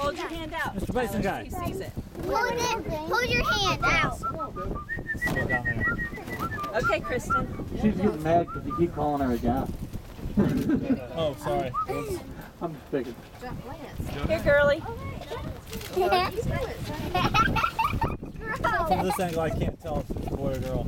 Hold your hand out. Mr. Bison guy. He sees it. Hold it. Hold your hand out. Okay, Kristen. She's getting mad because you keep calling her a guy. Oh, sorry. I'm just picking. Here, girly. From this angle, I can't tell if it's a boy or girl.